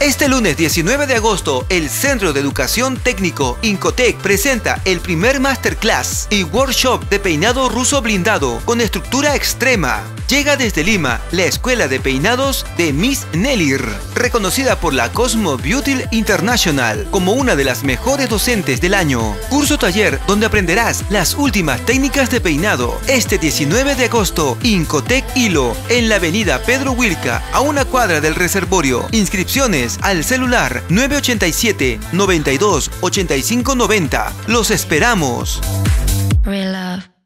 Este lunes 19 de agosto, el Centro de Educación Técnico Incotec presenta el primer masterclass y workshop de peinado ruso blindado con estructura extrema. Llega desde Lima la Escuela de Peinados de Miss Nellir, reconocida por la Cosmo Beauty International como una de las mejores docentes del año. Curso taller donde aprenderás las últimas técnicas de peinado. Este 19 de agosto, Incotec Hilo, en la avenida Pedro Wilca, a una cuadra del reservorio. Inscripciones al celular 987 92 85 90. Los esperamos. Real love.